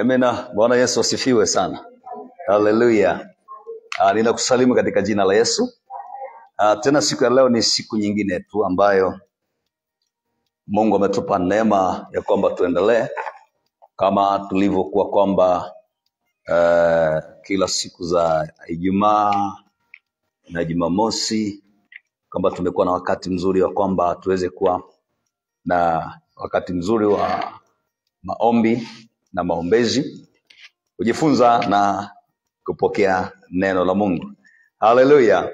Amina. Bwana Yesu asifiwe sana. Haleluya. Ah, ninakusalimu katika jina la Yesu. Ah, tena siku ya leo ni siku nyingine tu ambayo Mungu ametupa neema ya kwamba tuendelee kama tulivyokuwa kwamba eh, kila siku za Ijumaa na Jumamosi kwamba tumekuwa na wakati mzuri wa kwamba tuweze kuwa na wakati mzuri wa maombi na maombezi, kujifunza na kupokea neno la Mungu. Haleluya.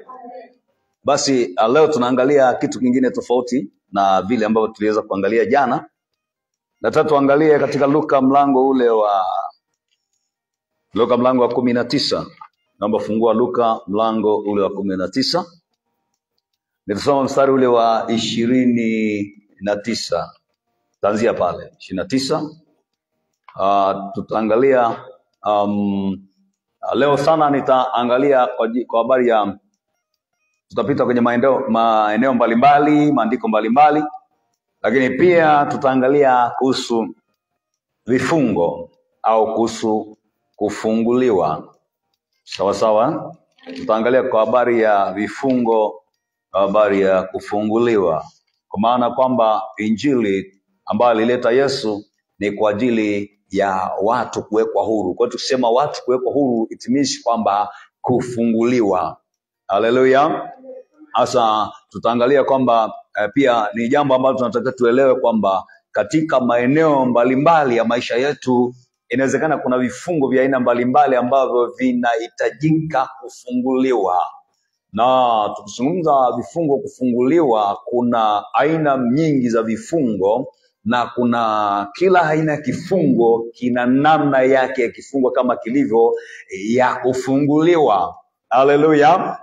Basi ah, leo tunaangalia kitu kingine tofauti na vile ambavyo tuliweza kuangalia jana. Nataka tuangalie katika Luka mlango ule wa Luka mlango wa kumi na tisa. Naomba fungua Luka mlango ule wa kumi na tisa. Nitasoma mstari ule wa ishirini na tisa. Taanzia pale ishirini na tisa. Uh, tutaangalia um, leo sana nitaangalia kwa kwa habari ya tutapita kwenye maeneo maeneo mbalimbali maandiko mbalimbali lakini pia tutaangalia kuhusu vifungo au kuhusu kufunguliwa. Sawa sawa tutaangalia kwa habari ya vifungo habari ya kufunguliwa. Kwa maana kwamba injili ambayo alileta yesu ni kwa ajili ya watu kuwekwa huru. Kwa hiyo tukisema watu kuwekwa huru it means kwamba kufunguliwa. Haleluya sasa tutaangalia kwamba eh, pia ni jambo ambalo tunataka tuelewe kwamba katika maeneo mbalimbali ya maisha yetu inawezekana kuna vifungo vya aina mbalimbali ambavyo vinahitajika kufunguliwa. Na tukizungumza vifungo kufunguliwa kuna aina nyingi za vifungo na kuna kila aina ya kifungo kina namna yake ya kifungo kama kilivyo ya kufunguliwa haleluya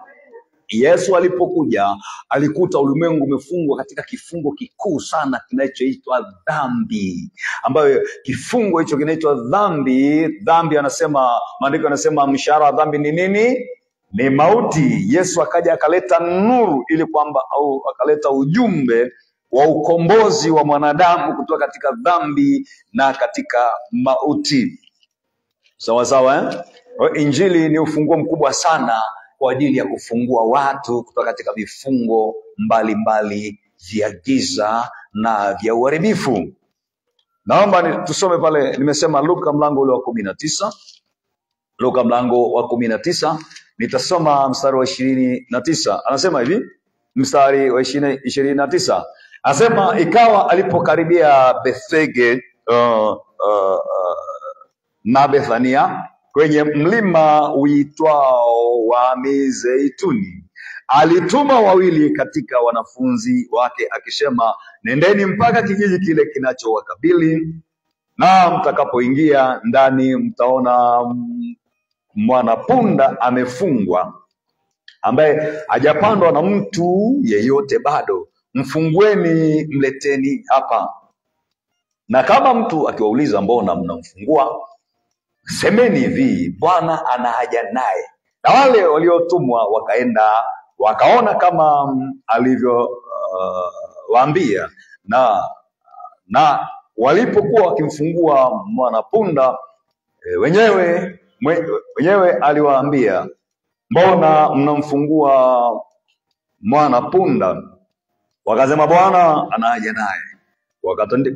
Yesu alipokuja alikuta ulimwengu umefungwa katika kifungo kikuu sana kinachoitwa dhambi, ambayo kifungo hicho kinaitwa dhambi. Dhambi anasema maandiko anasema mshahara wa dhambi ni nini? Ni mauti. Yesu akaja akaleta nuru ili kwamba au akaleta ujumbe wa ukombozi wa mwanadamu kutoka katika dhambi na katika mauti sawa sawa eh? Injili ni ufunguo mkubwa sana kwa ajili ya kufungua watu kutoka katika vifungo mbalimbali vya giza na vya uharibifu. Naomba tusome pale, nimesema Luka mlango ule wa kumi na tisa. Luka mlango wa kumi na tisa nitasoma mstari wa ishirini na tisa. Anasema hivi, mstari wa ishirini na tisa anasema ikawa alipokaribia Bethege uh, uh, na Bethania kwenye mlima uitwao wa Mizeituni, alituma wawili katika wanafunzi wake akisema, nendeni mpaka kijiji kile kinachowakabili, na mtakapoingia ndani mtaona mwanapunda amefungwa, ambaye hajapandwa na mtu yeyote bado. Mfungueni, mleteni hapa. Na kama mtu akiwauliza mbona mnamfungua, semeni hivi, Bwana ana haja naye. Na wale waliotumwa wakaenda wakaona kama alivyowaambia. alivyowaambia, na na walipokuwa wakimfungua mwanapunda e, wenyewe mwe, wenyewe aliwaambia, mbona mnamfungua mwanapunda? Wakasema Bwana ana haja naye.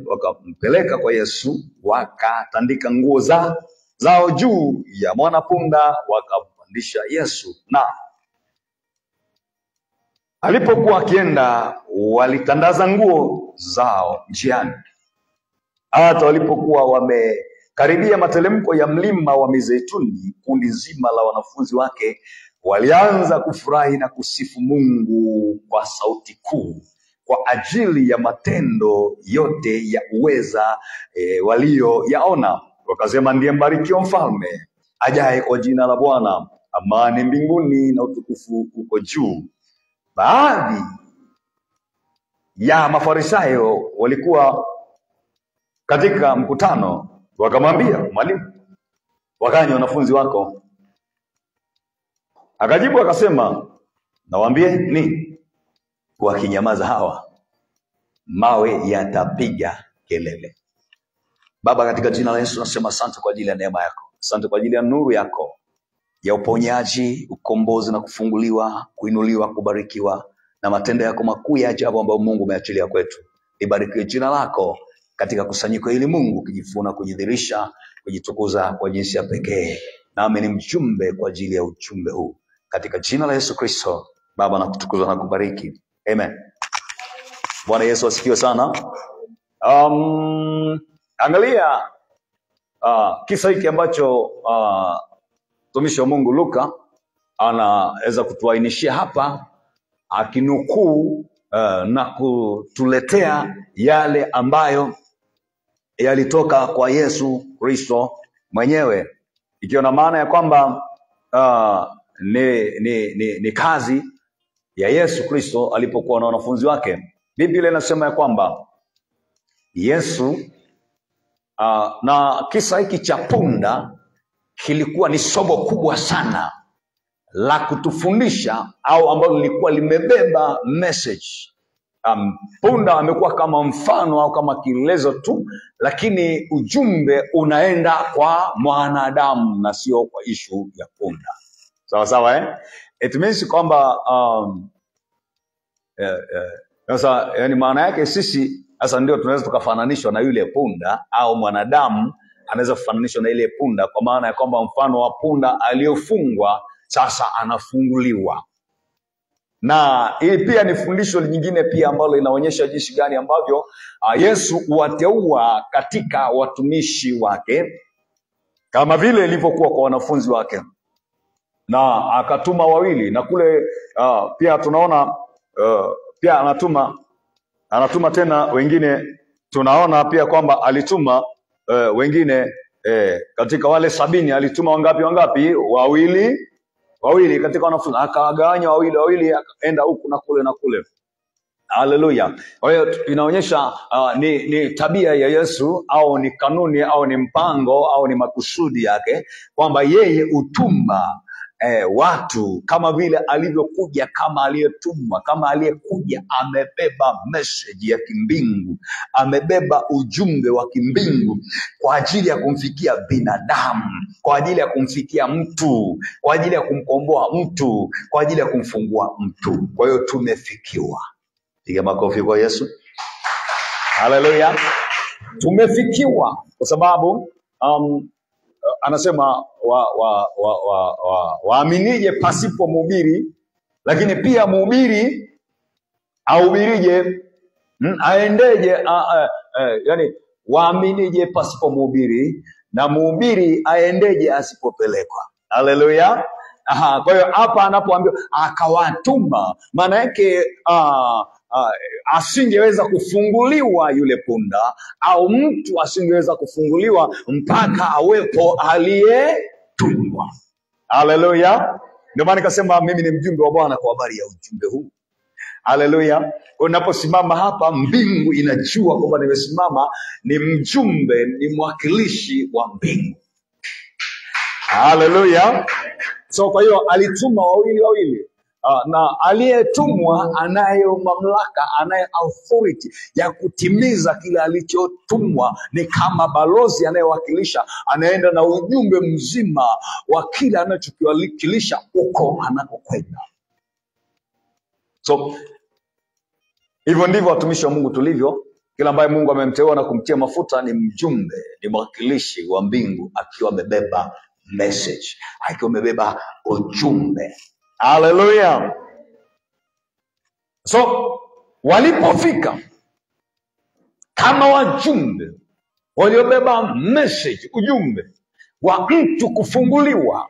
Wakampeleka kwa Yesu, wakatandika nguo za, zao juu ya mwana punda, wakampandisha Yesu. Na alipokuwa akienda, walitandaza nguo zao njiani. Hata walipokuwa wamekaribia matelemko ya mlima wa Mizeituni, kundi zima la wanafunzi wake walianza kufurahi na kusifu Mungu kwa sauti kuu kwa ajili ya matendo yote ya uweza e, waliyoyaona. Wakasema, ndiye mbarikiwa mfalme ajaye kwa jina la Bwana, amani mbinguni na utukufu uko juu. Baadhi ya Mafarisayo walikuwa katika mkutano, wakamwambia mwalimu, wakanye wanafunzi wako. Akajibu akasema, nawaambie ni wakinyamaza hawa mawe yatapiga kelele. Baba, katika jina la Yesu nasema asante kwa ajili ya neema yako, asante kwa ajili ya nuru yako ya uponyaji, ukombozi na kufunguliwa, kuinuliwa, kubarikiwa na matendo yako makuu ya ajabu ambayo Mungu umeachilia kwetu. Libarikiwe jina lako katika kusanyiko hili Mungu, ukijifuna, kujidhirisha, kujitukuza kwa jinsi ya pekee. Nami ni mjumbe kwa ajili ya ujumbe huu katika jina la Yesu Kristo. Baba, nakutukuza na kubariki, amen. Bwana Yesu asifiwe sana. Um, angalia uh, kisa hiki ambacho uh, mtumishi wa Mungu Luka anaweza kutuainishia hapa akinukuu uh, na kutuletea yale ambayo yalitoka kwa Yesu Kristo mwenyewe, ikiwa na maana ya kwamba uh, ni, ni, ni, ni kazi ya Yesu Kristo alipokuwa na wanafunzi wake. Biblia inasema ya kwamba Yesu uh, na kisa hiki cha punda kilikuwa ni somo kubwa sana la kutufundisha au ambalo lilikuwa limebeba message. Um, punda amekuwa kama mfano au kama kielezo tu, lakini ujumbe unaenda kwa mwanadamu na sio kwa ishu ya punda. Sawa sawa, eh? It means kwamba um, yeah, yeah. sasa yani maana yake sisi sasa ndio tunaweza tukafananishwa na yule punda au mwanadamu anaweza kufananishwa na ile punda, kwa maana ya kwamba mfano wa punda aliyofungwa sasa anafunguliwa. Na hii pia ni fundisho nyingine pia ambalo linaonyesha jinsi gani ambavyo uh, Yesu huwateua katika watumishi wake kama vile ilivyokuwa kwa wanafunzi wake na akatuma wawili. Na kule uh, pia tunaona uh, pia anatuma anatuma tena wengine. Tunaona pia kwamba alituma uh, wengine eh, katika wale sabini alituma wangapi wangapi? Wawili wawili katika wanafunzi akawagawanya wawili wawili akaenda huku na kule na kule. Haleluya kwa hiyo inaonyesha uh, ni, ni tabia ya yesu au ni kanuni au ni mpango au ni makusudi yake kwamba yeye hutuma eh, watu kama vile alivyokuja kama aliyetumwa kama aliyekuja amebeba meseji ya kimbingu amebeba ujumbe wa kimbingu kwa ajili ya kumfikia binadamu kwa ajili ya kumfikia mtu kwa ajili ya kumkomboa mtu kwa ajili ya kumfungua mtu. Kwa hiyo tumefikiwa. Piga makofi kwa yesu. Haleluya tumefikiwa kwa sababu um, anasema waaminije wa, wa, wa, wa, pasipo mhubiri lakini pia mhubiri ahubirije mm, aendeje a, yani waaminije pasipo mhubiri na mhubiri aendeje asipopelekwa. Haleluya. Kwa hiyo hapa anapoambiwa akawatuma maana yake ah, ah, asingeweza kufunguliwa yule punda au mtu asingeweza kufunguliwa mpaka awepo aliyetumwa haleluya ndio maana nikasema mimi ni mjumbe wa bwana kwa habari ya ujumbe huu. Haleluya naposimama hapa mbingu inajua kwamba nimesimama ni mjumbe ni mwakilishi wa mbingu. Haleluya so kwa hiyo alituma wawili wawili Uh, na aliyetumwa anayo mamlaka anayo authority ya kutimiza kile alichotumwa ni kama balozi anayewakilisha anaenda na ujumbe mzima wa kile anachokiwakilisha huko anakokwenda. So hivyo ndivyo watumishi wa mungu tulivyo. Kila ambaye mungu amemteua na kumtia mafuta ni mjumbe ni mwakilishi wa mbingu akiwa amebeba message akiwa amebeba ujumbe haleluya so walipofika kama wajumbe waliobeba message ujumbe wa mtu kufunguliwa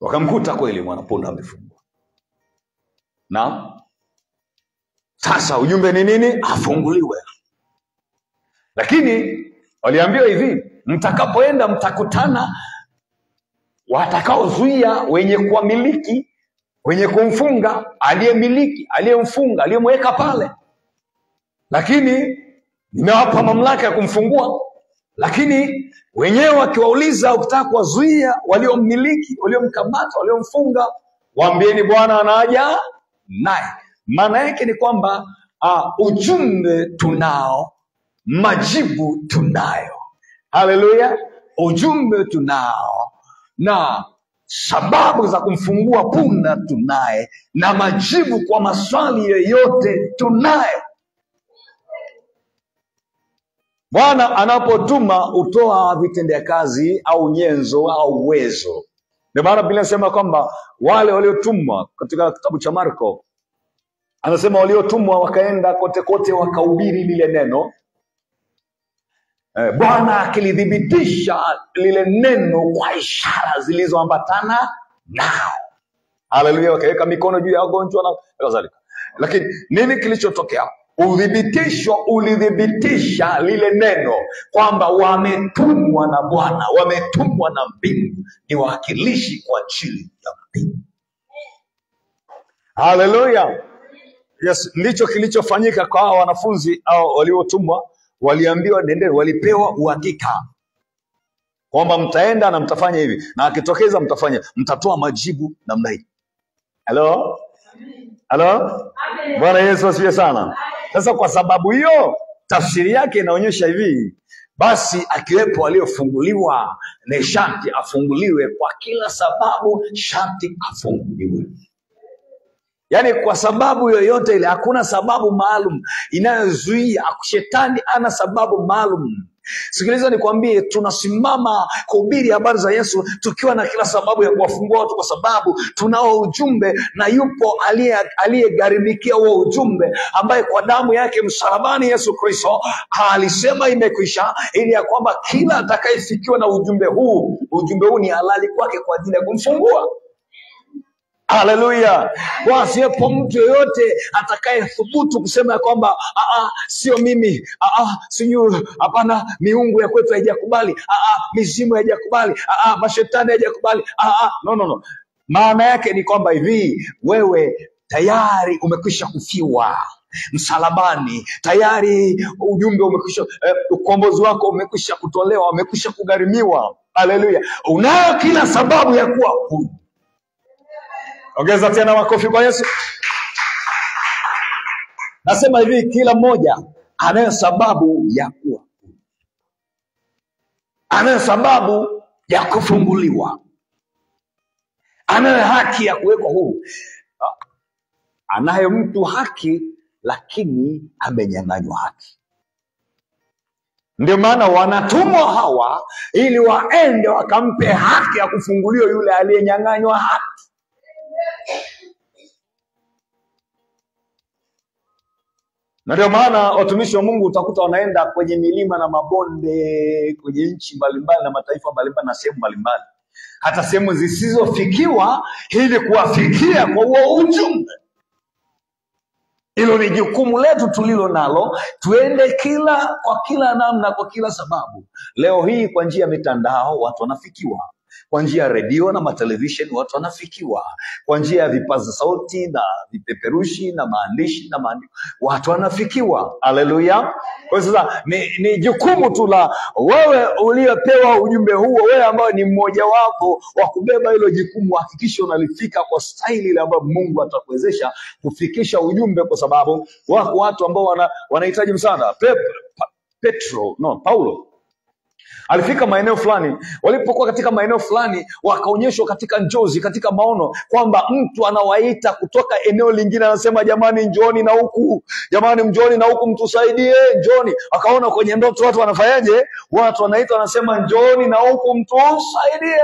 wakamkuta kweli mwanapunda amefungwa. Na sasa ujumbe ni nini? Afunguliwe. Lakini waliambiwa hivi mtakapoenda mtakutana watakaozuia wenye kuwamiliki wenye kumfunga aliyemiliki aliyemfunga aliyemweka pale. Lakini nimewapa mamlaka ya kumfungua. Lakini wenyewe wakiwauliza ukitaka kuwazuia waliomiliki, waliomkamata waliomfunga waambieni bwana anaja naye. Maana yake ni kwamba uh, ujumbe tunao, majibu tunayo. Haleluya! Ujumbe tunao na sababu za kumfungua punda tunaye, na majibu kwa maswali yoyote tunaye. Bwana anapotuma hutoa vitendea kazi au nyenzo au uwezo. Ndio maana Biblia inasema kwamba wale waliotumwa katika kitabu cha Marko anasema waliotumwa wakaenda kote kote wakahubiri lile neno eh, Bwana akilithibitisha lile neno kwa ishara zilizoambatana nao. Haleluya, wakaweka mikono juu ya wagonjwa na kadhalika. Lakini nini kilichotokea? Udhibitisho ulithibitisha lile neno kwamba wametumwa na Bwana, wametumwa na mbingu, ni wawakilishi kwa ajili ya mbingu. Haleluya! Yes, ndicho kilichofanyika kwa wanafunzi au waliotumwa, waliambiwa nendeni, walipewa uhakika kwamba mtaenda na mtafanya hivi, na akitokeza mtafanya, mtatoa majibu namna hii. Halo, halo, Bwana Yesu asifiwe sana. Sasa kwa sababu hiyo, tafsiri yake inaonyesha hivi, basi akiwepo aliyofunguliwa, ni sharti afunguliwe. Kwa kila sababu, sharti afunguliwe. Yaani kwa sababu yoyote ile, hakuna sababu maalum inayozuia. Shetani ana sababu maalum. Sikiliza nikwambie, tunasimama kuhubiri habari za Yesu tukiwa na kila sababu ya kuwafungua watu, kwa sababu tunao ujumbe na yupo aliyegharimikia huo ujumbe, ambaye kwa damu yake msalabani Yesu Kristo alisema imekwisha, ili ya kwamba kila atakayefikiwa na ujumbe huu, ujumbe huu ni halali kwake kwa ajili ya kumfungua. Haleluya! Kwa asiwepo mtu yoyote atakayethubutu kusema ya kwamba "Ah, ah, sio mimi, ah, sijui, hapana, miungu ya kwetu haijakubali, mizimu haijakubali, mashetani haijakubali. No, no, no. Maana yake ni kwamba hivi, wewe tayari umekwisha kufiwa msalabani tayari, ujumbe umekwisha, eh, ukombozi wako umekwisha kutolewa, umekwisha kugharimiwa. Haleluya! Unayo kila sababu ya kuwa huru. Ongeza tena makofi kwa Yesu. Nasema hivi, kila mmoja anayo sababu ya kuwa, anayo sababu ya kufunguliwa, anayo haki ya kuwekwa huru. Anayo mtu haki, lakini amenyang'anywa haki. Ndio maana wanatumwa hawa ili waende wakampe haki ya kufunguliwa yule aliyenyang'anywa haki. Na ndio maana watumishi wa Mungu utakuta wanaenda kwenye milima na mabonde, kwenye nchi mbalimbali na mataifa mbalimbali na sehemu mbalimbali, hata sehemu zisizofikiwa, ili kuwafikia kwa huo ujumbe. Hilo ni jukumu letu tulilo nalo, tuende kila kwa kila namna, kwa kila sababu. Leo hii kwa njia ya mitandao watu wanafikiwa, kwa njia ya redio na matelevisheni watu wanafikiwa, kwa njia ya vipaza sauti na vipeperushi na maandishi na maandiko watu wanafikiwa. Haleluya! Kwa sasa ni, ni jukumu tu la wewe uliyepewa ujumbe huo, wewe ambayo ni mmoja wapo wa kubeba hilo jukumu, hakikisha unalifika kwa staili ile ambayo Mungu atakuwezesha kufikisha ujumbe, kwa sababu wako watu ambao wanahitaji wana, msaada. Pe, Petro no, Paulo alifika maeneo fulani, walipokuwa katika maeneo fulani, wakaonyeshwa katika njozi, katika maono kwamba mtu anawaita kutoka eneo lingine, anasema jamani, njoni na huku, jamani, mjoni na huku, mtusaidie, njoni akaona kwenye ndoto watu wanafanyaje? Watu wanaita, wanasema njoni na huku, mtusaidie.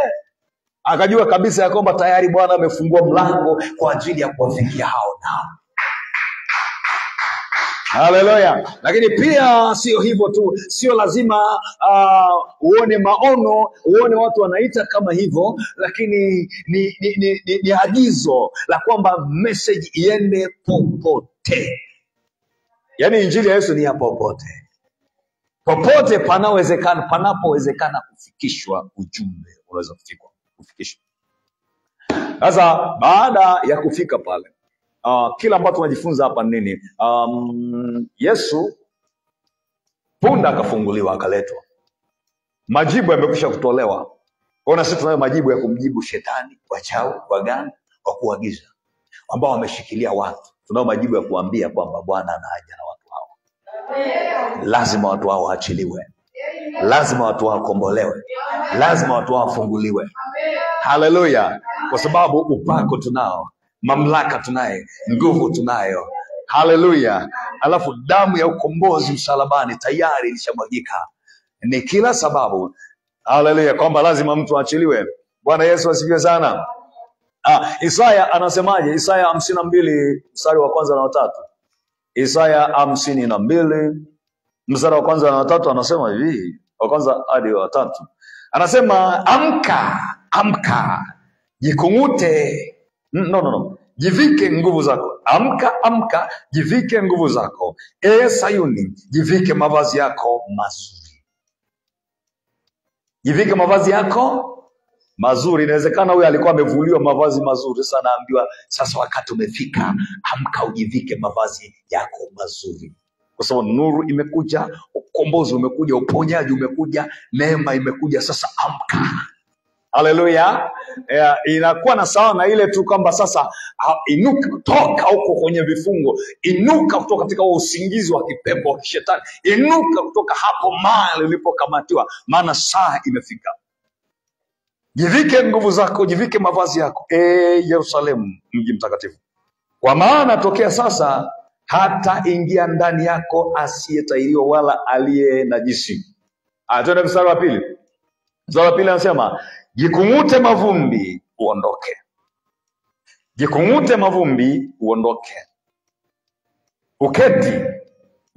Akajua kabisa ya kwamba tayari Bwana amefungua mlango kwa ajili ya kuwafikia hao nao. Haleluya! Lakini pia sio hivyo tu, sio lazima uh, uone maono, uone watu wanaita kama hivyo, lakini ni, ni, ni, ni, ni agizo la kwamba message iende popote. Yaani injili ya Yesu ni ya popote, popote panawezekana, panapowezekana kufikishwa ujumbe unaweza kufikwa kufikishwa. Sasa baada ya kufika pale uh, kila ambacho tunajifunza hapa nini? Um, Yesu punda akafunguliwa akaletwa, majibu yamekwisha kutolewa. Ona sisi tunayo majibu ya kumjibu shetani, wachawi, waganga, wa kuagiza. ambao wameshikilia watu. Tunayo majibu ya kuambia kwamba bwana ana haja na watu hao. Lazima watu hao waachiliwe. Lazima watu hao wakombolewe. Lazima watu hao wafunguliwe. Haleluya kwa sababu upako tunao mamlaka tunaye nguvu tunayo. Haleluya. Alafu damu ya ukombozi msalabani tayari ilishamwagika. Ni kila sababu. Haleluya kwamba lazima mtu aachiliwe. Bwana yesu asifiwe sana. Ah, isaya anasemaje? Isaya hamsini na mbili mstari wa kwanza na watatu isaya hamsini na mbili mstari wa kwanza na watatu anasema hivi wa kwanza hadi wa tatu. Anasema amka amka jikung'ute. Mm, no, no, no. Jivike nguvu zako. Amka amka jivike nguvu zako. Ee sayuni jivike mavazi yako mazuri. Jivike mavazi yako mazuri. Inawezekana huyo alikuwa amevuliwa mavazi mazuri sana, anaambiwa sasa wakati umefika amka ujivike mavazi yako mazuri. Kwa sababu nuru imekuja ukombozi umekuja uponyaji umekuja neema imekuja. Sasa amka haleluya yeah, inakuwa na sawa na ile tu kwamba sasa ha, inuka toka huko kwenye vifungo. Inuka kutoka katika usingizi wa kipepo wa kishetani. Inuka kutoka hapo mahali ulipokamatiwa maana saa imefika. Jivike nguvu zako jivike mavazi yako. E yerusalemu mji mtakatifu. Kwa maana tokea sasa hata ingia ndani yako asiyetahiriwa wala aliye najisi. Ah, twende mstari wa pili. Mstari wa pili anasema jikung'ute mavumbi uondoke jikung'ute mavumbi uondoke uketi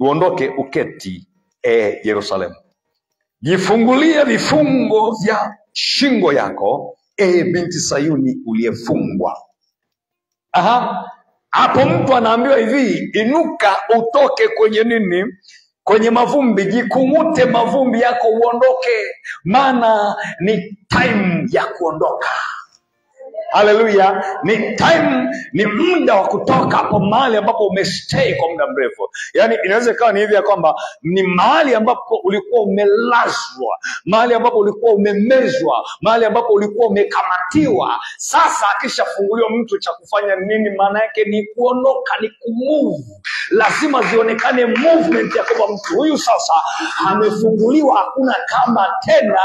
uondoke uketi e yerusalemu jifungulie vifungo vya shingo yako e binti sayuni uliyefungwa Aha. Hapo mtu anaambiwa hivi, inuka utoke kwenye nini? Kwenye mavumbi, jikung'ute mavumbi yako uondoke, maana ni time ya kuondoka. Haleluya, ni time, ni muda wa kutoka hapo mahali ambapo umestay kwa muda mrefu. Yaani inaweza ikawa ni hivi ya kwamba ni mahali ambapo ulikuwa umelazwa, mahali ambapo ulikuwa umemezwa, mahali ambapo ulikuwa umekamatiwa. Sasa akishafunguliwa mtu cha kufanya nini? Maana yake ni kuondoka, ni kumove. Lazima zionekane movement ya kwamba mtu huyu sasa amefunguliwa, hakuna kama tena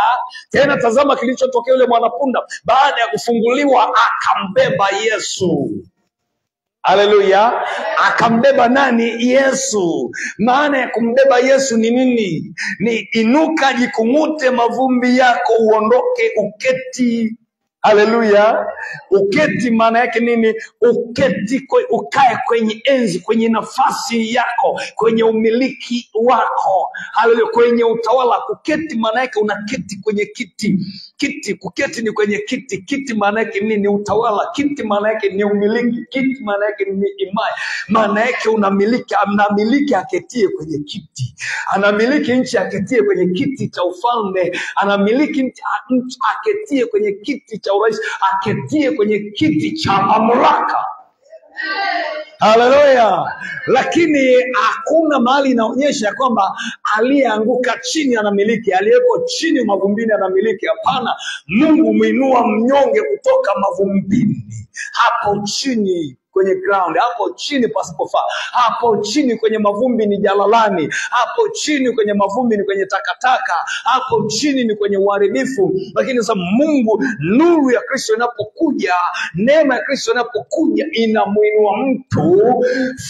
tena. Tazama kilichotokea yule mwanapunda baada ya kufunguliwa, akambeba Yesu. Haleluya! Akambeba nani? Yesu. Maana ya kumbeba Yesu ni nini? Ni inuka, jikung'ute mavumbi yako, uondoke, uketi. Haleluya! Uketi maana yake nini? Uketi, kwe, ukae kwenye enzi, kwenye nafasi yako, kwenye umiliki wako. Haleluya! Kwenye utawala. Kuketi maana yake unaketi kwenye kiti kiti kuketi ni kwenye kiti. Kiti maana yake nini ni utawala. Kiti maana yake ni umiliki. Kiti maana yake ni imani. Maana yake unamiliki anamiliki aketie kwenye kiti. Anamiliki nchi aketie kwenye kiti cha ufalme. Anamiliki nchi aketie kwenye kiti cha urais. Aketie kwenye kiti cha mamlaka haleluya. Lakini hakuna mahali inaonyesha ya kwamba aliyeanguka chini anamiliki aliyeko chini mavumbini anamiliki. Hapana. Mungu mwinua mnyonge kutoka mavumbini. Hapo chini kwenye ground. Hapo chini pasipofaa. Hapo chini kwenye mavumbi ni jalalani. Hapo chini kwenye mavumbi ni kwenye takataka. Hapo chini ni kwenye uharibifu. Lakini sasa mungu nuru ya kristo inapokuja neema ya kristo inapokuja inamwinua mtu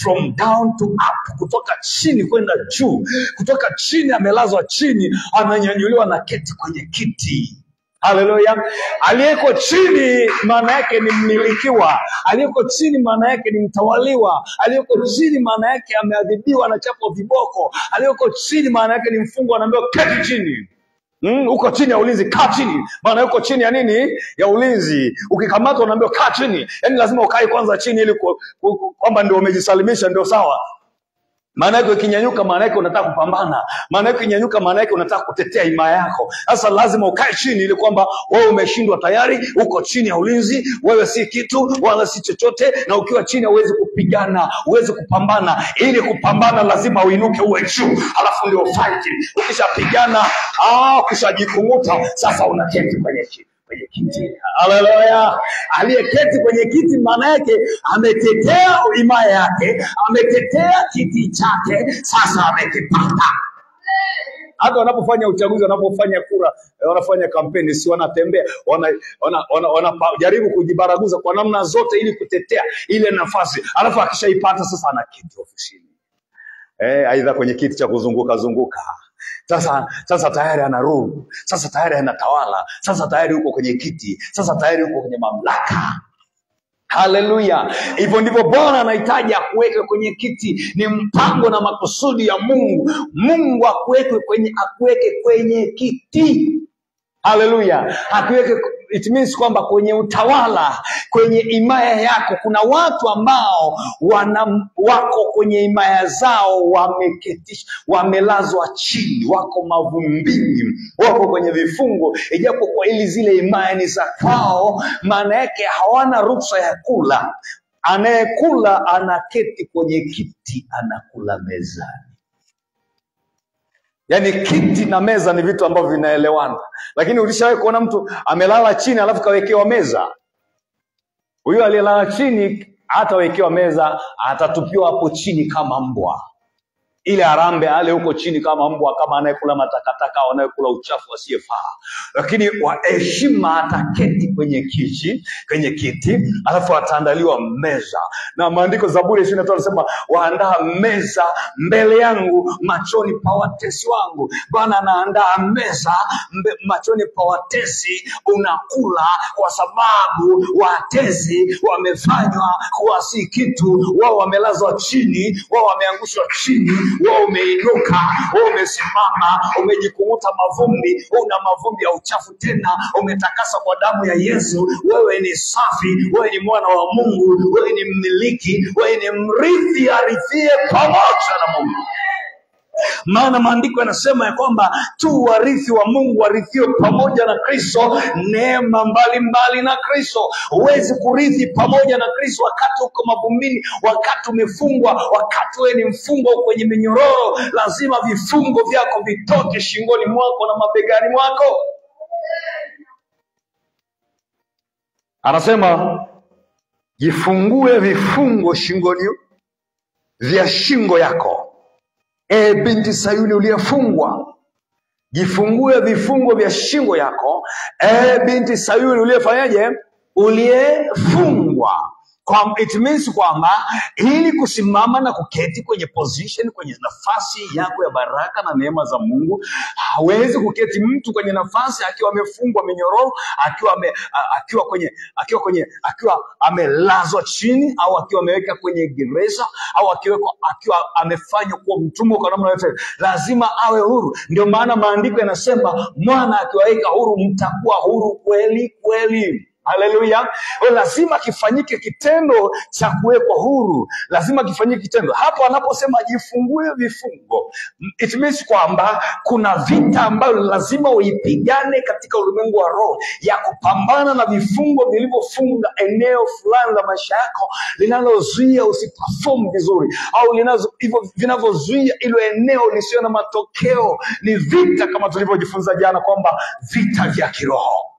from down to up kutoka chini kwenda juu. Kutoka chini amelazwa chini ananyanyuliwa na keti kwenye kiti haleluya aliyeko chini maana yake ni mmilikiwa. Aliyeko chini maana yake ni mtawaliwa. Aliyeko chini maana yake ameadhibiwa na chapo viboko. Aliyeko chini maana yake ni mfungwa anaambiwa keti chini. Mm, uko chini ya ulinzi kaa chini. Maana uko chini ya nini? Ya ulinzi. Ukikamatwa unaambiwa kaa chini. Yaani lazima ukae kwanza chini ili kwamba ndio umejisalimisha ndio sawa maana yake ukinyanyuka maana yake unataka kupambana. Maana yake ukinyanyuka maana yake unataka kutetea imaya yako. Sasa lazima ukae chini ili kwamba wewe umeshindwa tayari uko chini ya ulinzi wewe si kitu wala si chochote na ukiwa chini huwezi kupigana huwezi kupambana. Ili kupambana lazima uinuke uwe juu alafu ndio fight. Ukishapigana ah ukishajikung'uta, sasa unaketi kwenye chini kwenye kiti. Haleluya! Aliyeketi kwenye kiti, maana yake ametetea himaya yake, ametetea kiti chake, sasa amekipata. Hata wanapofanya uchaguzi, wanapofanya kura, eh, wanafanya kampeni, si wanatembea wanajaribu wana, wana, wana, kujibaraguza kwa namna zote ili kutetea ile nafasi, alafu akishaipata sasa anaketi ofisini eh, aidha kwenye kiti cha kuzunguka zunguka. Sasa sasa tayari ana rule, sasa tayari anatawala, sasa tayari uko kwenye kiti, sasa tayari uko kwenye mamlaka. Haleluya! Hivyo ndivyo Bwana anahitaji akuweke kwenye kiti. Ni mpango na makusudi ya Mungu. Mungu akuweke kwenye akuweke kwenye kiti. Haleluya! Akiweke it means kwamba kwenye utawala, kwenye imaya yako, kuna watu ambao wana wako kwenye imaya zao wameketisha, wamelazwa chini, wako mavumbini, wako kwenye vifungo, ijapo kwa ili zile imaya ni za kwao, maana yake hawana ruksa ya kula. Anayekula anaketi kwenye kiti, anakula mezani. Yaani kiti na meza ni vitu ambavyo vinaelewana, lakini ulishawahi kuona mtu amelala chini alafu kawekewa meza? Huyo aliyelala chini hatawekewa meza, atatupiwa hapo chini kama mbwa ile arambe ale huko chini kama mbwa, kama anayekula matakataka au anayekula uchafu asiyefaa. Lakini wa heshima ataketi kwenye kiti, kwenye kiti, alafu ataandaliwa meza. Na maandiko Zaburi ishirini na tatu anasema waandaa meza mbele yangu machoni pa watesi wangu. Bwana anaandaa meza mbe, machoni pa watesi, unakula kwa sababu watesi wamefanywa kuwa si kitu. Wao wamelazwa chini, wao wameangushwa chini, wao umeinuka, wewe umesimama, umejikung'uta mavumbi, una mavumbi ya uchafu tena, umetakaswa kwa damu ya Yesu. Wewe ni safi, wewe ni mwana wa Mungu, wewe ni mmiliki, wewe ni mrithi arithie pamoja na Mungu maana maandiko yanasema ya kwamba tu warithi wa Mungu warithiwe pamoja na Kristo neema mbalimbali na Kristo. Huwezi kurithi pamoja na Kristo wakati uko mavumbini, wakati umefungwa, wakati wewe ni mfungwa kwenye minyororo. Lazima vifungo vyako vitoke shingoni mwako na mabegani mwako. Anasema jifungue vifungo shingoni vya shingo yako E binti Sayuni uliyefungwa, jifungue vifungo vya shingo yako. E binti Sayuni uliyefanyaje? Uliyefungwa. Kwa, it means kwamba ili kusimama na kuketi kwenye position, kwenye nafasi yako ya baraka na neema za Mungu, hawezi kuketi mtu kwenye nafasi akiwa amefungwa minyororo, akiwa ame, akiwa kwenye akiwa kwenye akiwa amelazwa chini au akiwa ameweka kwenye gereza au akiwekwa akiwa amefanywa kuwa mtumwa kwa namna yote, lazima awe huru. Ndio maana maandiko yanasema mwana akiwaweka huru, mtakuwa huru kweli kweli. Haleluya! Lazima kifanyike kitendo cha kuwekwa huru, lazima kifanyike kitendo hapo. Anaposema jifungue vifungo, it means kwamba kuna vita ambayo lazima uipigane katika ulimwengu wa roho, ya kupambana na vifungo vilivyofunga eneo fulani la maisha yako, linalozuia usiperform vizuri, au vinavyozuia ilo eneo lisiyo na matokeo. Ni vita, kama tulivyojifunza jana kwamba vita vya kiroho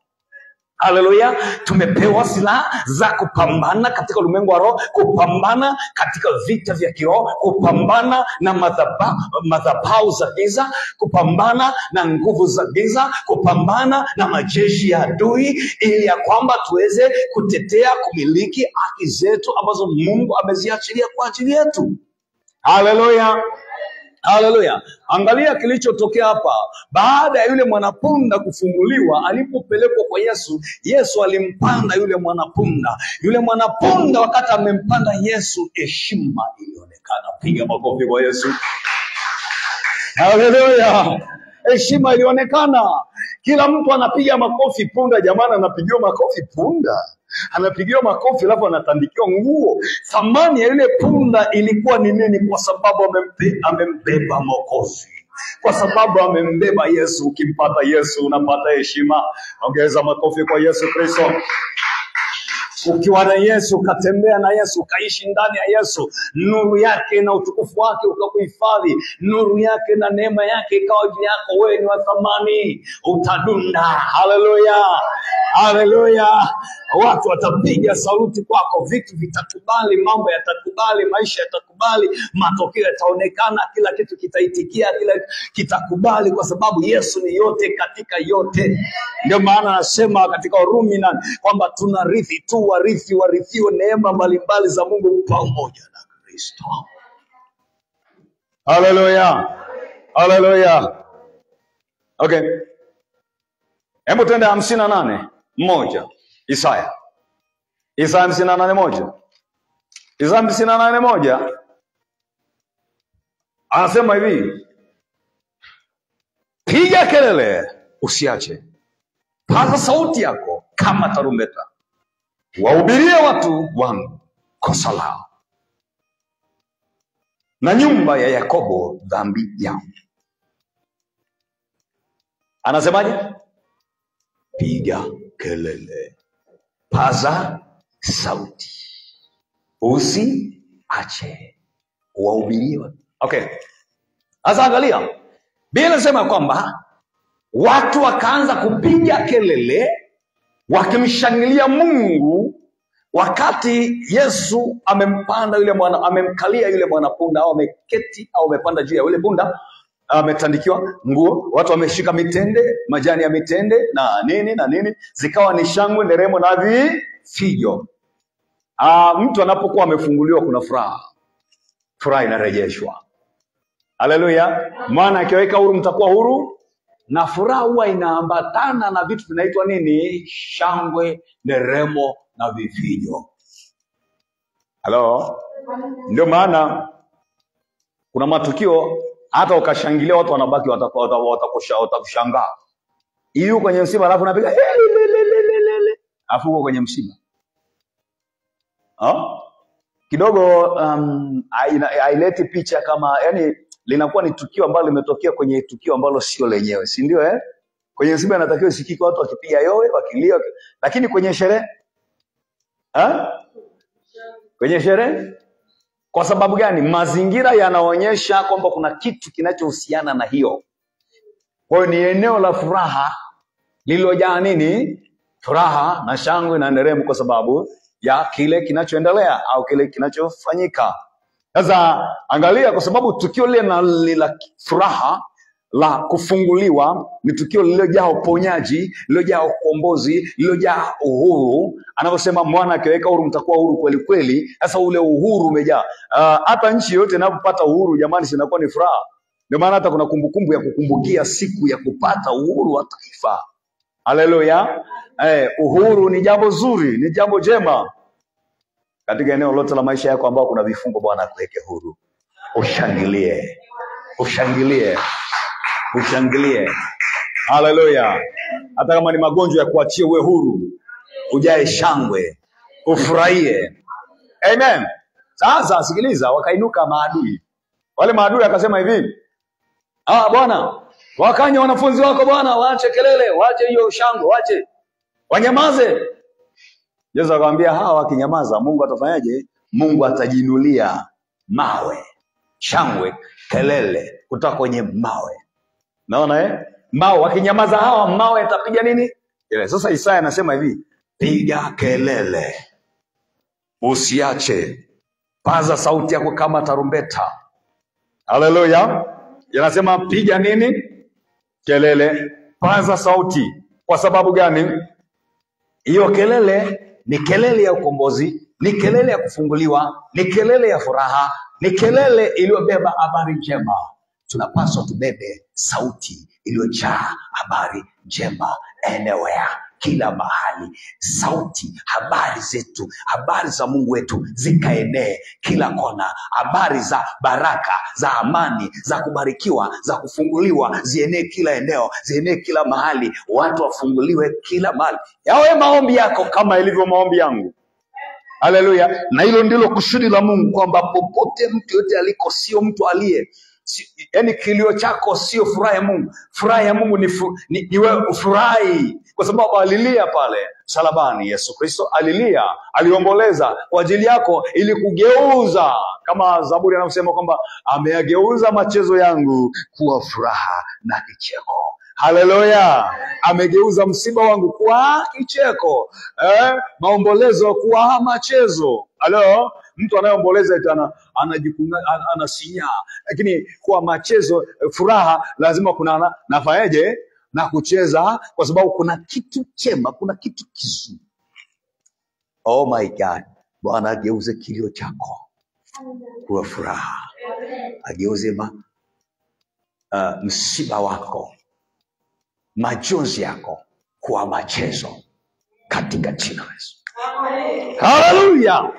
Haleluya, tumepewa silaha za kupambana katika ulimwengu wa roho, kupambana katika vita vya kiroho, kupambana na madhaba- madhabahu za giza, kupambana na nguvu za giza, kupambana na majeshi ya adui, ili ya kwamba tuweze kutetea, kumiliki haki zetu ambazo Mungu ameziachilia kwa ajili yetu. Haleluya. Haleluya! Angalia kilichotokea hapa baada ya yule mwanapunda kufunguliwa. Alipopelekwa kwa Yesu, Yesu alimpanda yule mwanapunda. Yule mwanapunda, wakati amempanda Yesu, heshima ilionekana. Piga makofi kwa Yesu. Haleluya! Heshima ilionekana, kila mtu anapiga makofi. Punda jamani, anapigiwa makofi punda, anapigiwa makofi alafu anatandikiwa nguo. Thamani ya yule punda ilikuwa ni nini? Kwa sababu amembe, amembeba Mwokozi, kwa sababu amembeba Yesu. Ukimpata Yesu unapata heshima. Ongeza makofi kwa Yesu Kristo. Ukiwa na Yesu, ukatembea na Yesu, ukaishi ndani ya Yesu, nuru yake na utukufu wake ukakuhifadhi, nuru yake na neema yake ikawa juu yako, wewe ni wa thamani, utadunda. Haleluya, haleluya! Watu watapiga sauti kwako, vitu vitakubali, mambo yatakubali, maisha yatakubali, matokeo yataonekana, kila kitu kitaitikia, kila kitakubali, kwa sababu Yesu ni yote katika yote. Ndio maana anasema katika Warumi na kwamba tunarithi tu warithi, warithiwe neema mbalimbali za Mungu pamoja na Kristo. Haleluya, haleluya. Okay, hebu tuende hamsini na nane moja Isaya, Isaya hamsini na nane moja Isaya hamsini na nane moja anasema hivi, piga kelele usiache, paza sauti yako kama tarumbeta, waubirie watu wangu kosa lao, na nyumba ya Yakobo dhambi yao. Anasemaje? Piga kelele, paza sauti, usiache, wahubirie watu. Okay, sasa angalia, Biblia inasema kwamba watu wakaanza kupiga kelele wakimshangilia Mungu wakati Yesu amempanda yule mwana, amemkalia yule mwanapunda au ameketi au amepanda juu ya yule punda, ametandikiwa nguo, watu wameshika mitende, majani ya mitende na nini na nini, zikawa ni shangwe, nderemo na vifijo. Ah, mtu anapokuwa amefunguliwa kuna furaha, furaha inarejeshwa. Haleluya! Maana akiweka huru mtakuwa huru, na furaha huwa inaambatana na vitu vinaitwa nini? Shangwe, nderemo na vifijo. Halo, ndio maana kuna matukio hata ukashangilia watu wanabaki wataku- wata- watakusha- watakushangaa. Hiyo kwenye msiba alafu unapiga alafu uko kwenye msiba kidogo um, haileti picha kama yani, linakuwa ni tukio ambalo limetokea kwenye tukio ambalo sio lenyewe, si ndio? Eh, kwenye msiba inatakiwa isikike watu wakipiga yowe, wakilia, lakini kwenye sherehe ha? kwenye sherehe kwa sababu gani? Mazingira yanaonyesha kwamba kuna kitu kinachohusiana na hiyo. Kwa hiyo ni eneo la furaha lililojaa nini? Furaha na shangwe na nderemo, kwa sababu ya kile kinachoendelea au kile kinachofanyika. Sasa angalia, kwa sababu tukio lile na la furaha la kufunguliwa ni tukio lililojaa uponyaji, lililojaa ukombozi, lililojaa uhuru. Anavyosema mwana akiweka huru mtakuwa uhuru kweli kweli. Sasa ule uhuru umejaa. Hata uh, nchi yote inapopata uhuru, jamani, sinakuwa ni furaha. Ndio maana hata kuna kumbukumbu ya kukumbukia siku ya kupata uhuru wa taifa. Haleluya! Eh, uhuru ni jambo zuri, ni jambo jema katika eneo lote la maisha yako ambao kuna vifungo. Bwana akuweke huru, ushangilie, ushangilie, ushangilie. Haleluya! Hata kama ni magonjwa ya kuachia, uwe huru, ujae shangwe, ufurahie. Amen. Sasa sikiliza, wakainuka maadui. Wale maadui akasema hivi, ah, Bwana, wakanya wanafunzi wako Bwana, waache kelele, waache hiyo shangwe, waache wanyamaze. Yesu akamwambia hawa wakinyamaza, Mungu atafanyaje? Mungu atajinulia mawe, shangwe, kelele kutoka kwenye mawe. Naona eh? Mawe wakinyamaza hawa, mawe yatapiga nini? Kelele. Sasa Isaya anasema hivi, piga kelele, usiache, paza sauti yako kama tarumbeta. Haleluya! Yanasema piga nini? Kelele, paza sauti. Kwa sababu gani? Hiyo kelele ni kelele ya ukombozi, ni kelele ya kufunguliwa, ni kelele ya furaha, ni kelele iliyobeba habari njema. Tunapaswa tubebe sauti iliyojaa habari njema anywhere, kila mahali. Sauti, habari zetu, habari za Mungu wetu zikaenee kila kona, habari za baraka, za amani, za kubarikiwa, za kufunguliwa zienee kila eneo, zienee kila mahali, watu wafunguliwe kila mahali. Yawe maombi yako kama ilivyo maombi yangu. Haleluya! Na hilo ndilo kusudi la Mungu, kwamba popote mtu yote aliko, sio mtu aliye si, yani kilio chako sio furaha ya Mungu. Furaha ya Mungu ni, fu, ni, ni wewe ufurahi kwa sababu alilia pale msalabani. Yesu Kristo alilia, aliomboleza kwa ajili yako, ili kugeuza, kama Zaburi anavyosema kwamba ameyageuza machezo yangu kuwa furaha na kicheko. Haleluya! Amegeuza msiba wangu kuwa kicheko, eh? maombolezo kuwa machezo. Halo, mtu anayeomboleza anajikunga anasinyaa, lakini kwa machezo eh, furaha lazima kuna na- nafanyeje na kucheza, kwa sababu kuna kitu chema, kuna kitu kizuri. Oh my God, Bwana ageuze kilio chako kuwa furaha, ageuze ma, uh, msiba wako majonzi yako kuwa machezo katika jina Yesu. Haleluya!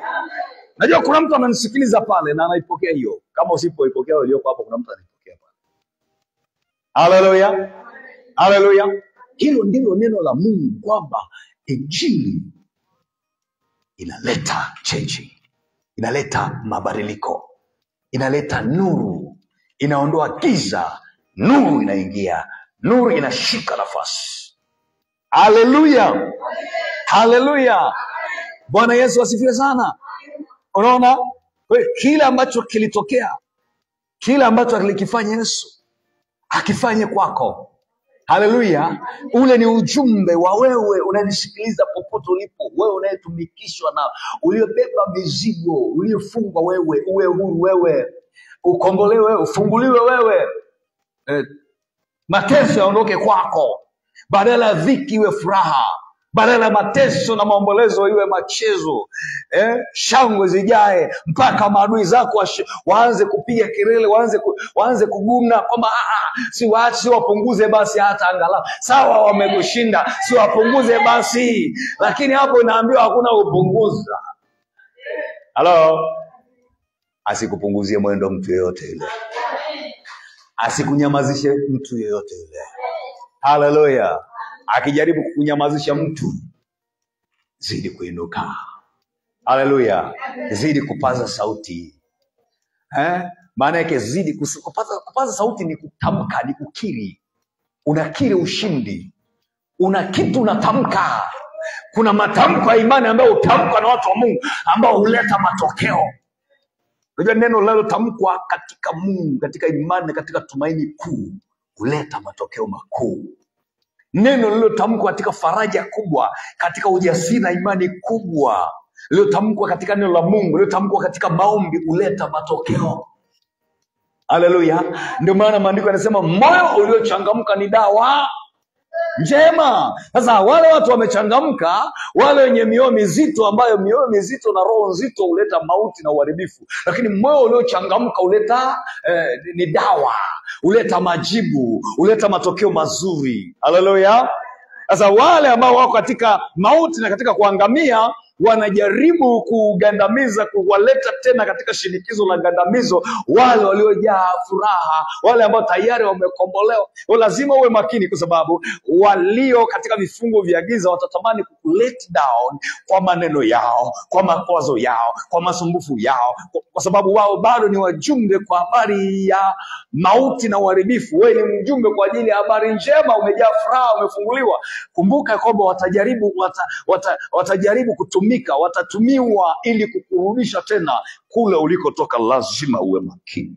Najua kuna mtu ananisikiliza pale na anaipokea hiyo. Kama usipoipokea ulioko hapo, kuna mtu anaipokea pale. Haleluya, haleluya! Hilo ndilo neno la Mungu kwamba injili inaleta chenji, inaleta mabadiliko, inaleta nuru, inaondoa giza, nuru inaingia, nuru inashika nafasi. Haleluya, haleluya! Bwana Yesu asifiwe sana. Unaona, kile ambacho kilitokea, kile ambacho alikifanya Yesu akifanye kwako. Haleluya! Ule ni ujumbe wa wewe unanisikiliza popote ulipo, wewe unayetumikishwa na uliyobeba mizigo, uliyefungwa wewe, uwe huru wewe, ukombolewe ufunguliwe wewe, eh, mateso yaondoke kwako, badala ya dhiki iwe furaha, badala ya mateso na maombolezo iwe machezo eh, shangwe zijae mpaka maadui zako waanze kupiga kelele, waanze, ku, waanze kugumna kwamba "Ah, ah, si waache, si wapunguze basi hata angalau sawa, wamekushinda, si wapunguze basi. Lakini hapo inaambiwa hakuna kupunguza. Halo, asikupunguzie mwendo mtu yeyote yule, asikunyamazishe mtu yeyote yule. Haleluya! Akijaribu kukunyamazisha mtu, zidi kuinuka. Haleluya! Zidi kupaza sauti eh? Maana yake zidi kupaza, kupaza sauti ni kutamka, ni kukiri. Unakiri ushindi, una kitu unatamka. Kuna matamko ya imani ambayo hutamkwa na watu wa Mungu ambao huleta matokeo. Unajua neno linalotamkwa katika Mungu, katika imani katika tumaini kuu huleta matokeo makuu. Neno lililotamkwa katika faraja kubwa, katika ujasiri na imani kubwa, lililotamkwa katika neno la Mungu, iliyotamkwa katika maombi huleta matokeo. Haleluya! Ndio maana maandiko yanasema moyo uliochangamka ni dawa njema. Sasa wale watu wamechangamka, wale wenye mioyo mizito, ambayo mioyo mizito na roho nzito huleta mauti na uharibifu, lakini moyo uliochangamka huleta eh, ni dawa, huleta majibu, huleta matokeo mazuri. Haleluya! Sasa wale ambao wako katika mauti na katika kuangamia wanajaribu kugandamiza, kuwaleta tena katika shinikizo la gandamizo wale waliojaa furaha, wale ambao tayari wamekombolewa. Lazima uwe makini, kwa sababu walio katika vifungo vya giza watatamani kukulet down kwa maneno yao, kwa makwazo yao, kwa masumbufu yao, kwa kwa sababu wao bado ni wajumbe kwa habari ya mauti na uharibifu. Wewe ni mjumbe kwa ajili ya habari njema, umejaa furaha, umefunguliwa. Kumbuka kwamba watajaribu wata, wata, watajaribu kutumika, watatumiwa ili kukurudisha tena kule ulikotoka. Lazima uwe makini.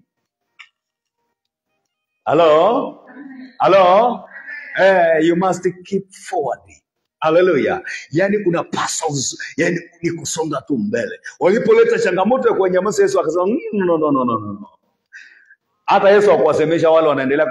Halo, halo, eh, you must keep forward. Haleluya! Yani unapaswa yani ni kusonga tu mbele. Walipoleta changamoto ya kuwanyamaza Yesu akasema "Mm, no, no, no, no. no." Hata Yesu akuwasemesha wale, wanaendelea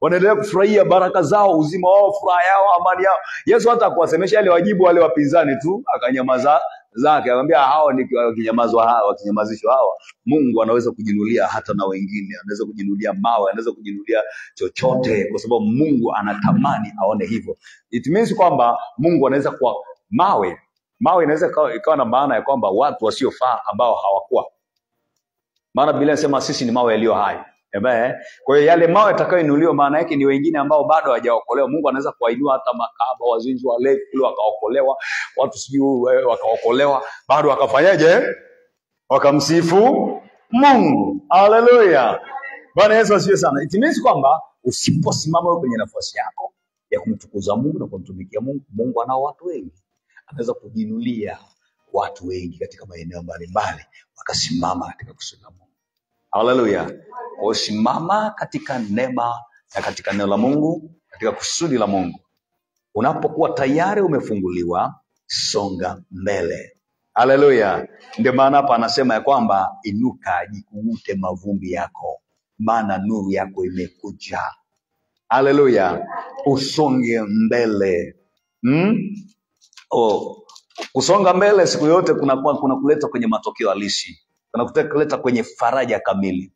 wanaendelea kufurahia baraka zao, uzima wao, furaha yao, amani yao. Yesu hata kuwasemesha yale wajibu wale wapinzani tu, akanyamaza zake, akamwambia hawa ni wakinyamazwa hawa, wakinyamazishwa hawa, Mungu anaweza kujinulia hata na wengine, anaweza kujinulia mawe, anaweza kujinulia chochote, kwa sababu Mungu anatamani aone hivyo. It means kwamba Mungu anaweza kuwa mawe, mawe inaweza ikawa na maana ya kwamba watu wasiofaa ambao hawakuwa maana Biblia inasema sisi ni mawe yaliyo hai. Amen. Kwa hiyo yale mawe yatakayoinuliwa maana yake ni wengine ambao bado hawajaokolewa. Mungu anaweza kuwainua hata makaba, wazinzi, walevi kule wakaokolewa, watu sijui eh, wakaokolewa, bado wakafanyaje? Wakamsifu Mungu. Haleluya. Bwana Yesu asifiwe sana. It means kwamba usiposimama kwenye nafasi yako, ya kumtukuza Mungu na kumtumikia Mungu. Mungu anao watu wengi, anaweza kujinulia watu wengi katika maeneo mbalimbali, wakasimama katika kusudi Mungu. Haleluya! Kwa simama katika neema na katika neno la Mungu, katika kusudi la Mungu. Unapokuwa tayari umefunguliwa, songa mbele. Haleluya! Ndio maana hapa anasema ya kwamba inuka, jikungute mavumbi yako, maana nuru yako imekuja. Haleluya! Usonge mbele hmm? Oh, kusonga mbele siku yote kunakuwa kuna kuleta kwenye matokeo halisi, kuna kuleta kwenye faraja kamili.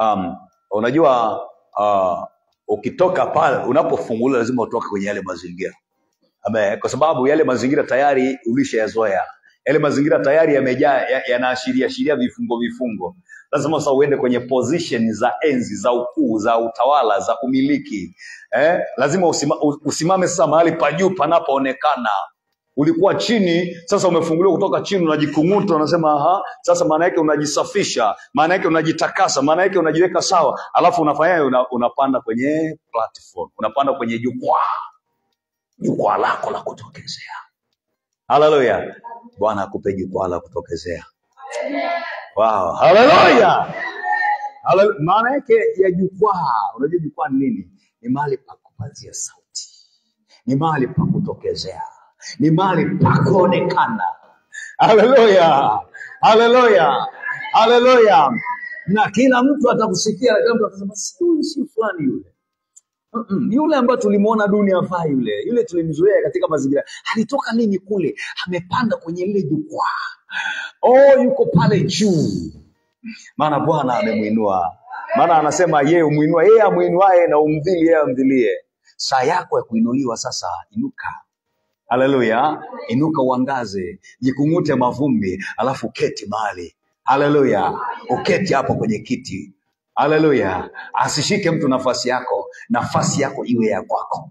Um, unajua uh, ukitoka pale unapofungulia lazima utoke kwenye yale mazingira Amen. Kwa sababu yale mazingira tayari ulishayazoea, yale mazingira tayari yamejaa, ya- yanaashiria ashiria vifungo vifungo. Lazima sasa uende kwenye position za enzi za ukuu za utawala za umiliki eh? Lazima usima, usimame sasa mahali pa juu panapoonekana. Ulikuwa chini, sasa umefunguliwa kutoka chini, unajikung'uta, unasema aha, sasa maana yake unajisafisha, maana yake unajitakasa, maana yake unajiweka sawa, alafu unafanya una, unapanda kwenye platform, unapanda kwenye jukwaa, jukwaa lako la kutokezea. Haleluya! Bwana akupe jukwaa la kutokezea. Wow, haleluya! Maana yake ya jukwaa, unajua jukwaa ni nini? Ni mahali pa kupazia sauti, ni mahali pa kutokezea, ni mahali pa kuonekana. Haleluya, haleluya, haleluya! Na kila mtu atakusikia, kila mtu atasema, si fulani yule Mm-mm. Yule ambaye tulimwona dunia faa yule yule tulimzoea katika mazingira, alitoka nini kule? Amepanda kwenye lile jukwaa, oh, yuko pale juu, maana Bwana amemwinua. Maana anasema yeye umwinua, yeye amwinuaye na umdhili yeye amdhilie. Saa yako ya kuinuliwa sasa, inuka. Haleluya, inuka uangaze, jikung'ute mavumbi, alafu keti mahali. Haleluya, uketi hapo kwenye kiti. Haleluya, asishike mtu nafasi yako, nafasi yako iwe ya kwako.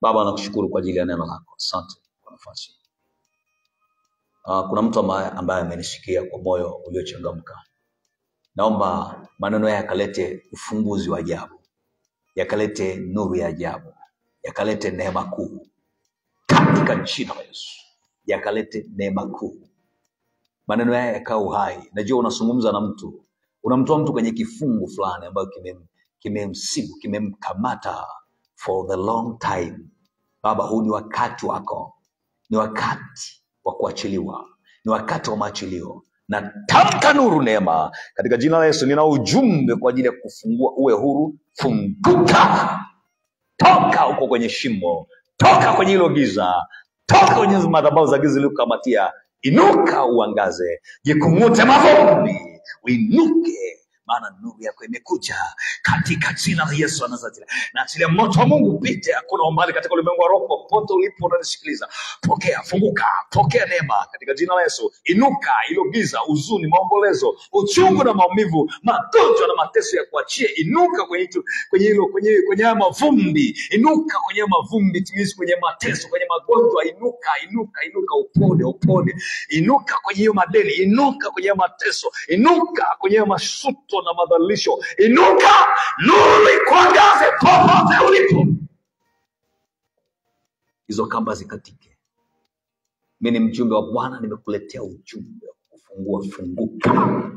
Baba, nakushukuru kwa ajili ya neno lako, asante kwa nafasi. Uh, kuna mtu ambaye amenisikia kwa moyo uliochangamka. Naomba maneno yakalete ufunguzi wa ajabu, yakalete nuru ya ajabu, yakalete neema kuu katika jina la Yesu, yakalete neema kuu. Maneno haya yakaa uhai. Najua unazungumza na mtu, unamtoa mtu kwenye kifungu fulani ambayo kimem- kimemsibu, kimemkamata for the long time. Baba, huu ni wakati wako, ni wakati wa kuachiliwa, ni wakati wa maachilio. Na tamka nuru, neema katika jina la Yesu. Nina ujumbe kwa ajili ya kufungua, uwe huru, funguka toka huko kwenye shimo, toka kwenye hilo giza, toka kwenye madhabahu za giza zilizokamatia. Inuka uangaze, jikung'ute mavumbi, uinuke, maana nuru yako imekuja katika jina la Yesu wa Nazareti. Na achilia moto wa Mungu upite, hakuna umbali katika ulimwengu wa roho. Popote ulipo unanisikiliza, pokea, funguka, pokea neema katika jina la Yesu. Inuka, ilo giza, huzuni, maombolezo, uchungu na maumivu, magonjwa na mateso ya kuachie. Inuka kwenye kwenye hilo kwenye kwenye haya mavumbi, inuka kwenye mavumbi timizi, kwenye mateso, kwenye magonjwa, inuka, inuka, inuka, upone, upone, inuka kwenye hiyo madeni, inuka kwenye mateso, inuka kwenye hayo masuto na madhalilisho, inuka, nuru ikuangaze popote ulipo, hizo kamba zikatike. Mi ni mjumbe wa Bwana, nimekuletea ujumbe wa kufungua. Funguka,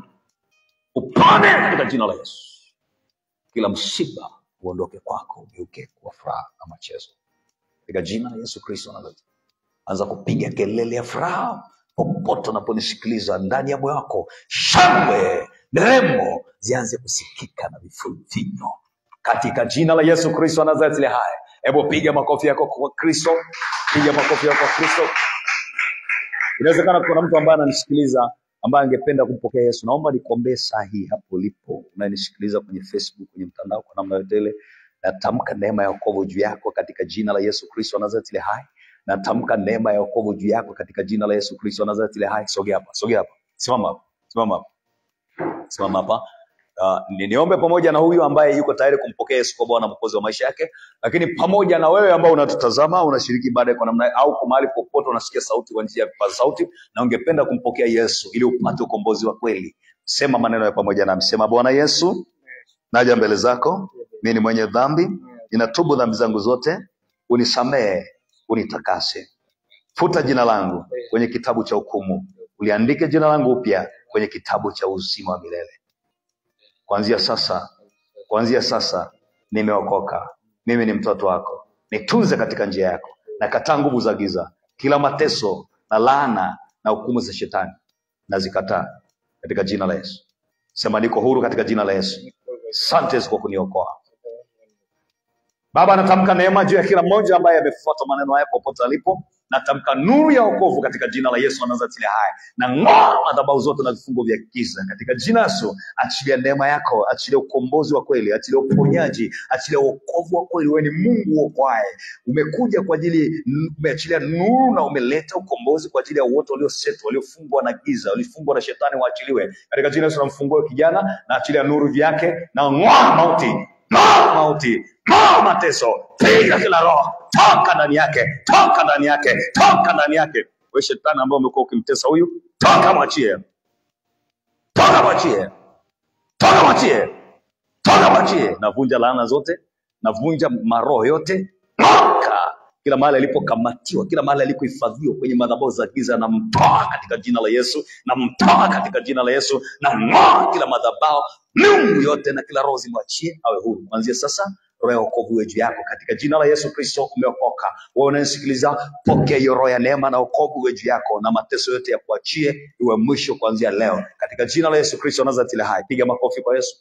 upone katika jina la Yesu. Kila msiba uondoke kwako, ugeuke kwa furaha na machezo katika jina la Yesu Kristo. Anza kupiga kelele ya furaha popote unaponisikiliza ndani ya moyo wako, shangwe, nderemo zianze kusikika na vifunvinyo katika jina la Yesu Kristo Nazareti. Haya, hebu piga makofi yako kwa Kristo, piga makofi yako kwa Kristo. Inawezekana kuna mtu ambaye ananisikiliza ambaye angependa kumpokea Yesu. Naomba nikuombee saa hii hapo ulipo, unanisikiliza kwenye Facebook, kwenye mtandao, kwa namna yote ile. Natamka neema ya wokovu juu yako katika jina la Yesu Kristo Nazareti hai. Natamka neema ya wokovu juu yako katika jina la Yesu Kristo Nazareti hai. Sogea hapa, sogea hapa, simama hapa, simama hapa, simama hapa. Uh, ni niombe pamoja na huyu ambaye yuko tayari kumpokea Yesu kwa Bwana mwokozi wa maisha yake, lakini pamoja na wewe ambao unatutazama unashiriki baada kwa namna au kwa mahali popote unasikia sauti kwa njia ya vipaza sauti na ungependa kumpokea Yesu ili upate ukombozi wa kweli, sema maneno ya pamoja nami, sema Bwana Yesu, naja mbele zako, mimi ni mwenye dhambi, ninatubu dhambi zangu zote, unisamehe, unitakase. Futa jina langu kwenye kitabu cha hukumu, uliandike jina langu upya kwenye kitabu cha uzima wa milele. Kuanzia sasa, kuanzia sasa nimeokoka, mimi ni mtoto wako, nitunze katika njia yako. Nakataa nguvu za giza, kila mateso na laana na hukumu za shetani nazikataa katika jina la Yesu. Sema niko huru katika jina la Yesu. sante kwa kuniokoa. Baba, anatamka neema juu ya kila mmoja ambaye amefuata maneno haya popote alipo. Natamka nuru ya wokovu katika jina la Yesu aliye hai, na ng'oa madhabahu zote na vifungo vya giza katika jina Yesu. Achilia neema yako, achilia ukombozi wa kweli, achilia uponyaji, achilia wokovu wa kweli. Wewe ni Mungu uokoaye, umekuja kwa ajili, umeachilia nuru na umeleta ukombozi kwa ajili ya wote waliosetwa, waliofungwa na giza, waliofungwa na shetani, waachiliwe katika jina Yesu. Namfungua kijana na achilia nuru vyake na ng'oa mauti ng'oa mauti, ng'oa mateso, piga kila roho, toka ndani yake, toka ndani yake, toka ndani yake. Wewe shetani ambaye umekuwa ukimtesa huyu, toka mwachie, toka mwachie, toka mwachie, toka mwachie. Navunja laana zote, navunja maroho yote, toka kila mahali alipokamatiwa, kila mahali alikohifadhiwa kwenye madhabahu za giza, namtoa katika jina la Yesu, namtoa katika jina la Yesu, na ng'oa kila madhabahu, miungu yote na kila roho zimwachie, awe huru kuanzia sasa. Roho ya wokovu iwe juu yako katika jina la Yesu Kristo. Umeokoka wewe unanisikiliza, pokea hiyo roho ya neema na wokovu iwe juu yako, na mateso yote ya kuachie iwe mwisho kuanzia leo katika jina la Yesu Kristo Nazareti aliye hai. Piga makofi kwa Yesu.